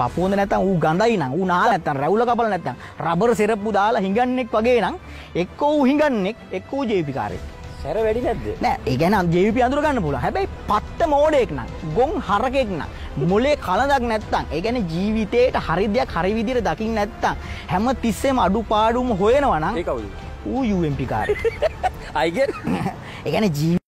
පපුවඳ නැත්තම් ඌ ගඳයි නම් ඌ නාල නැත්තම් රැවුල කපල නැත්තම් රබර් සෙරප්පු දාලා හිඟන්නෙක් වගේ නම් එක්ක ඌ හිඟන්නෙක් එක්ක ඌ ජේපි කාරෙක් සැර වැඩි නැද්ද? නෑ ඒ ගැන ජේපි අඳුර ගන්න පුළුවන් හැබැයි පට්ට මෝඩයෙක් නම් ගොන් හරකෙක් නම් මොලේ කලදක් නැත්තම් ඒ කියන්නේ ජීවිතේට හරි දෙයක් හරි විදිහට දකින්න නැත්තම් හැම තිස්සෙම අඩුපාඩුම හොයනවා නම් ඒ කවුද? ඌ UMP කාරෙක් අයිගෙන් ඒ කියන්නේ ජීවි